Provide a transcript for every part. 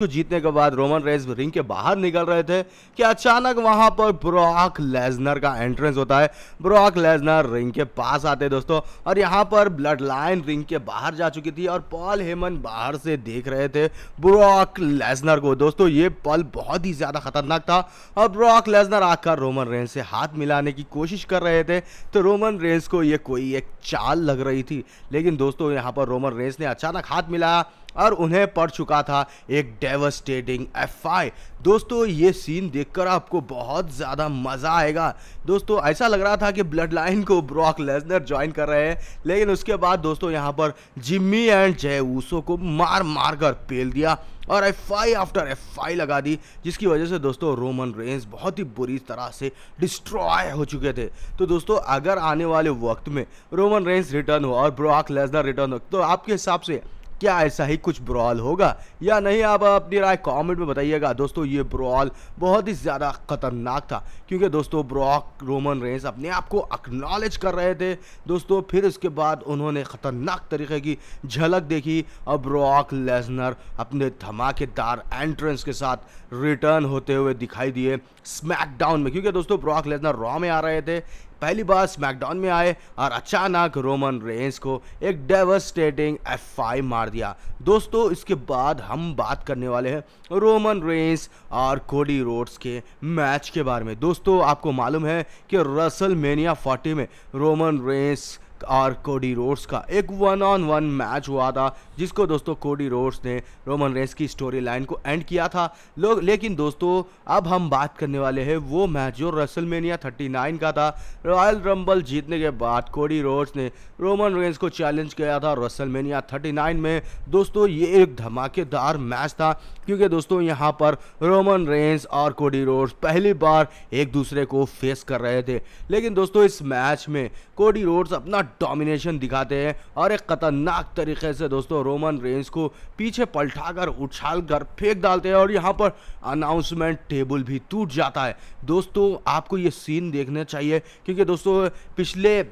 को जीतने के बाद रोमन रेस रिंग के बाहर निकल रहे थे कि अचानक वहाँ पर ब्रॉक लेजनर का एंट्रेंस होता है। ब्रॉक लेजनर रिंग के पास आते दोस्तों, और यहाँ पर ब्लड लाइन रिंग के बाहर जा चुकी थी और पॉल हेमन बाहर से देख रहे थे ब्रॉक लेजनर को। दोस्तों, ये पल बहुत ही ज़्यादा खतरनाक था और ब्रॉक लेजनर आकर रोमन रेंस से हाथ मिलाने की कोशिश कर रहे थे तो रोमन रेंस को ये कोई एक चाल लग रही थी। लेकिन दोस्तों, यहाँ पर रोमन रेंस ने अचानक हाथ मिलाया और उन्हें पड़ चुका था एक डेवस्टेटिंग एफआई दोस्तों, ये सीन देखकर आपको बहुत ज़्यादा मज़ा आएगा। दोस्तों, ऐसा लग रहा था कि ब्लड लाइन को ब्रॉक लेजनर ज्वाइन कर रहे हैं, लेकिन उसके बाद दोस्तों, यहाँ पर जिम्मी एंड जय ऊसो को मार मार कर पेल दिया और F I after F I लगा दी, जिसकी वजह से दोस्तों रोमन रेंज बहुत ही बुरी तरह से डिस्ट्रॉय हो चुके थे। तो दोस्तों, अगर आने वाले वक्त में रोमन रेंज रिटर्न हो और ब्रॉक लेजनर रिटर्न हो तो आपके हिसाब से क्या ऐसा ही कुछ ब्रॉल होगा? या नहीं, आप अपनी राय कमेंट में बताइएगा। दोस्तों, ये ब्रॉल बहुत ही ज़्यादा खतरनाक था, क्योंकि दोस्तों ब्रॉक रोमन रेंस अपने आप को अक्नॉलेज कर रहे थे। दोस्तों, फिर इसके बाद उन्होंने ख़तरनाक तरीके की झलक देखी, और ब्रॉक लेजनर अपने धमाकेदार एंट्रेंस के साथ रिटर्न होते हुए दिखाई दिए स्मैकडाउन में। क्योंकि दोस्तों ब्रॉक लेजनर रॉ में आ रहे थे पहली बार स्मैकडाउन में आए और अचानक रोमन रेंस को एक डेवस्टेटिंग एफ़ मार दिया। दोस्तों, इसके बाद हम बात करने वाले हैं रोमन रेंस और कोडी रोड्स के मैच के बारे में। दोस्तों, आपको मालूम है कि रसल मेनिया फोर्टी में रोमन रेंस और कोडी रोड्स का एक वन ऑन वन मैच हुआ था, जिसको दोस्तों कोडी रोड्स ने रोमन रेंस की स्टोरी लाइन को एंड किया था। लोग लेकिन दोस्तों, अब हम बात करने वाले हैं वो मैच जो रसलमेनिया 39 का था। रॉयल रंबल जीतने के बाद कोडी रोड्स ने रोमन रेंस को चैलेंज किया था रसलमेनिया 39 में। दोस्तों, ये एक धमाकेदार मैच था, क्योंकि दोस्तों, यहाँ पर रोमन रेंस और कोडी रोड्स पहली बार एक दूसरे को फेस कर रहे थे। लेकिन दोस्तों, इस मैच में कोडी रोड्स अपना डोमिनेशन दिखाते हैं। और एक खतरनाक तरीके से दोस्तों रोमन रेंज को पीछे पलटा कर उछाल कर फेंक डालते हैं और यहाँ पर अनाउंसमेंट टेबल भी टूट जाता है। दोस्तों, आपको ये सीन देखना चाहिए, क्योंकि दोस्तों, पिछले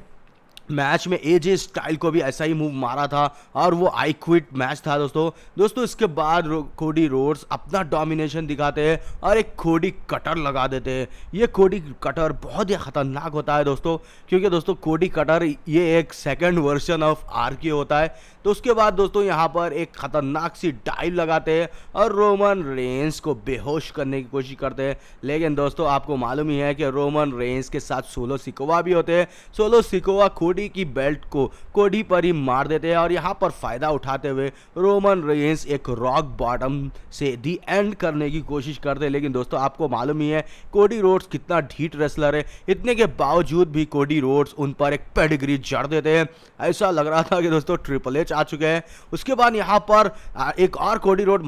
मैच में एजे स्टाइल को भी ऐसा ही मूव मारा था और वो आई क्विट मैच था दोस्तों। दोस्तों इसके बाद रो, कोडी रोड्स अपना डोमिनेशन दिखाते हैं और एक कोडी कटर लगा देते हैं। ये कोडी कटर बहुत ही ख़तरनाक होता है दोस्तों क्योंकि दोस्तों कोडी कटर ये एक सेकंड वर्जन ऑफ़ आर के होता है। तो उसके बाद दोस्तों यहाँ पर एक ख़तरनाक सी डाइव लगाते हैं और रोमन रेंस को बेहोश करने की कोशिश करते हैं। लेकिन दोस्तों आपको मालूम ही है कि रोमन रेंस के साथ सोलो सिकोवा भी होते हैं। सोलो सिकोवा खुद कोडी की बेल्ट को कोडी पर ही मार देते हैं और यहाँ पर फ़ायदा उठाते हुए रोमन रेंस एक रॉक बॉटम से दी एंड करने की कोशिश करते हैं। लेकिन दोस्तों, आपको मालूम ही है, कोडी रोड्स कितना ढीट रेसलर है। इतने के बावजूद भी कोडी रोड्स उन पर एक पेडिग्री जड़ देते हैं। ऐसा लग रहा था कि दोस्तों, ट्रिपल एच आ चुके हैं। उसके बाद यहाँ पर एक और कोडी रोड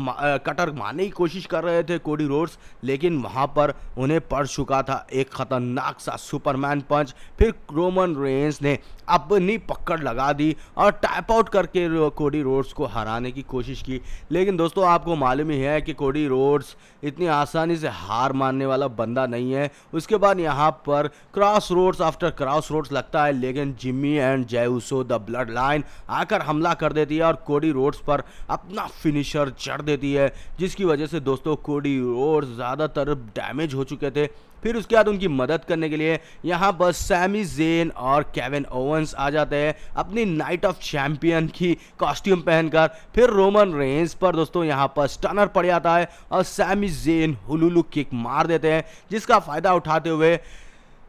कटर मारने की कोशिश कर रहे थे कोडी रोड्स, लेकिन वहाँ पर उन्हें पड़ चुका था एक खतरनाक सा सुपरमैन पंच। फिर रोमन रेंस ने अपनी पकड़ लगा दी और टैप आउट करके कोडी रोड्स को हराने की कोशिश की। लेकिन दोस्तों, आपको मालूम ही है कि कोडी रोड्स इतनी आसानी से हार मानने वाला बंदा नहीं है। उसके बाद यहाँ पर Cross Rhodes after Cross Rhodes लगता है, लेकिन Jimmy and Jey Uso the bloodline आकर हमला कर देती है और कोडी रोड्स पर अपना फिनिशर चढ़ देती है, जिसकी वजह से दोस्तों कोडी रोड्स ज़्यादातर डैमेज हो चुके थे। फिर उसके बाद उनकी मदद करने के लिए यहाँ पर सैमी जेन और केविन ओवंस आ जाते हैं अपनी नाइट ऑफ़ चैंपियन की कॉस्ट्यूम पहनकर। फिर रोमन रेंज पर दोस्तों यहाँ पर स्टनर पड़ जाता है और सैमी जेन हुलुलू किक मार देते हैं, जिसका फ़ायदा उठाते हुए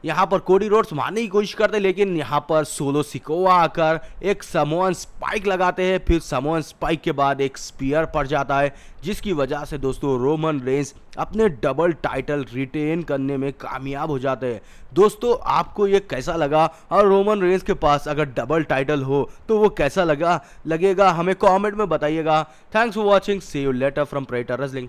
यहाँ पर कोडी रोड्स मारने की कोशिश करते हैं, लेकिन यहाँ पर सोलो सिकोवा आकर एक समोन स्पाइक लगाते हैं, फिर समोन स्पाइक के बाद एक स्पीयर पड़ जाता है, जिसकी वजह से दोस्तों रोमन रेंस अपने डबल टाइटल रिटेन करने में कामयाब हो जाते हैं। दोस्तों, आपको ये कैसा लगा? और रोमन रेंस के पास अगर डबल टाइटल हो तो वो कैसा लगा? लगेगा हमें कॉमेंट में बताइएगा। Thanks for watching see you later from prater wrestling